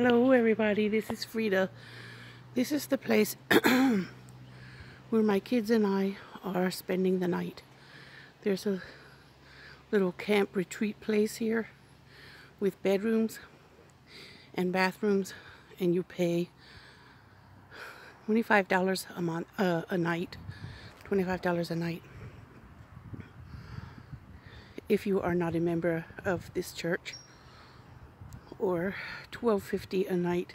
Hello everybody, this is Freda. This is the place where my kids and I are spending the night. There's a little camp retreat place here with bedrooms and bathrooms and you pay $25 a month uh, a night. $25 a night. If you are not a member of this church or 12.50 a night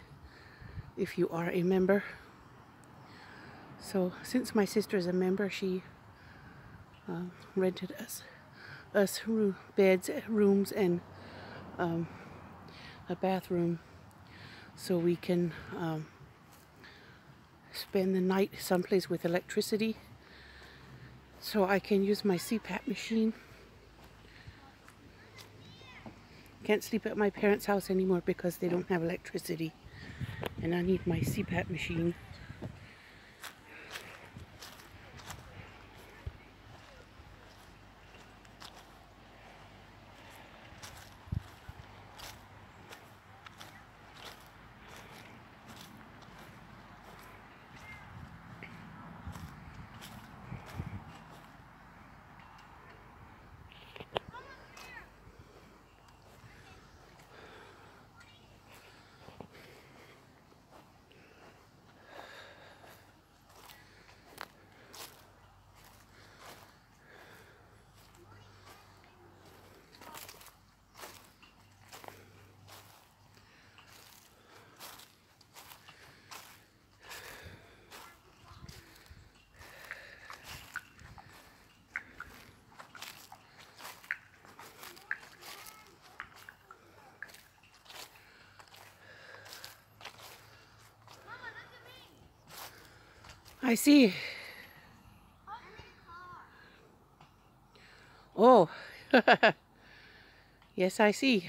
if you are a member. So since my sister is a member, she uh, rented us us room, beds, rooms, and um, a bathroom so we can um, spend the night someplace with electricity so I can use my CPAP machine Can't sleep at my parents' house anymore because they don't have electricity. And I need my CPAP machine. I see. Oh. yes, I see.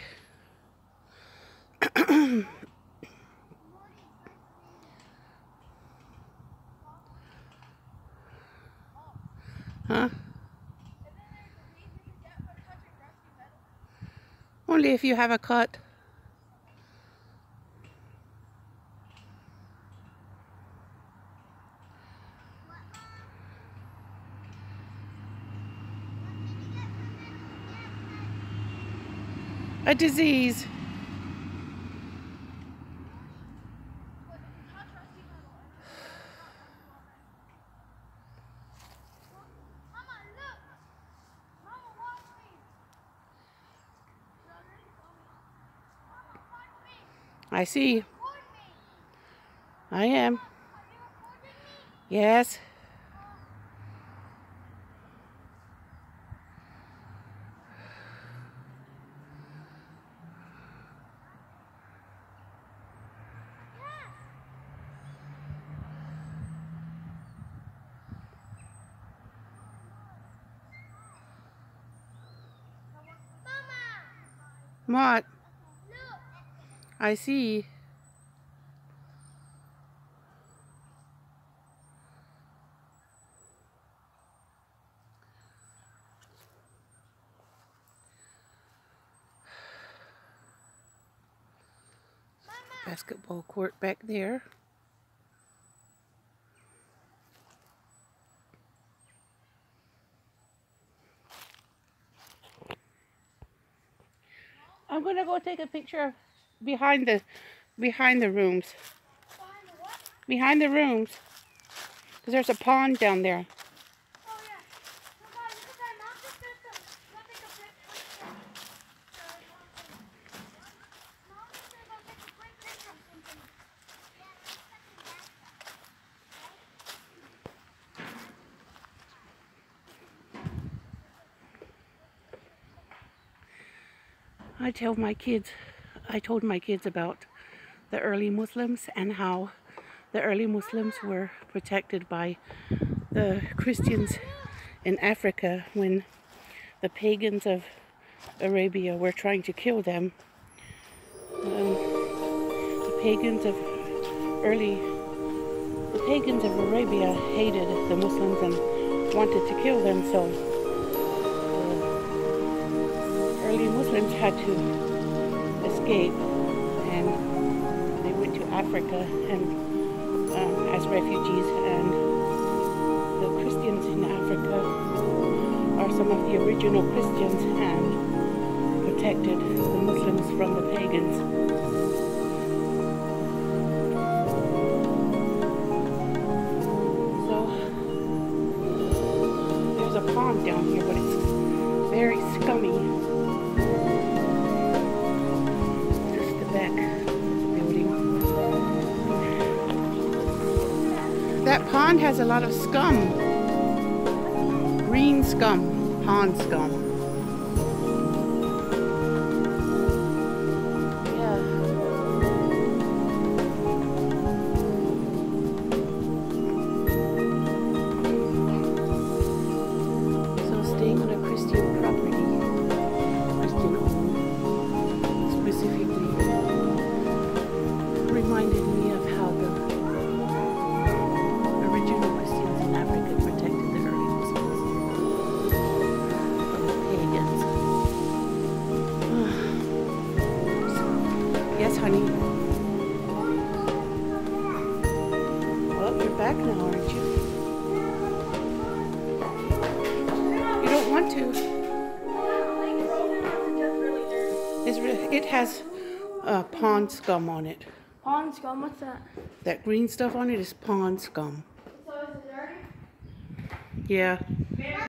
huh? Only if you have a cut. A disease. I see. I am. Yes. What? I see. Basketball court back there. I'm gonna go take a picture behind the behind the rooms. Behind the what? Behind the rooms. Cause there's a pond down there. I tell my kids, I told my kids about the early Muslims and how the early Muslims were protected by the Christians in Africa when the pagans of Arabia were trying to kill them. Um, the pagans of early, the pagans of Arabia hated the Muslims and wanted to kill them, so to escape and they went to Africa and um, as refugees, and the Christians in Africa are some of the original Christians and protected the Muslims from the pagans. So there's a pond down here, but it's very pond has a lot of scum. Green scum. Pond scum. Yeah. So staying on a Christian property, Christian specifically reminded me honey. Well, you're back now, aren't you? You don't want to. It's it has uh, pond scum on it. Pond scum, what's that? That green stuff on it is pond scum. So is it dirty? Yeah.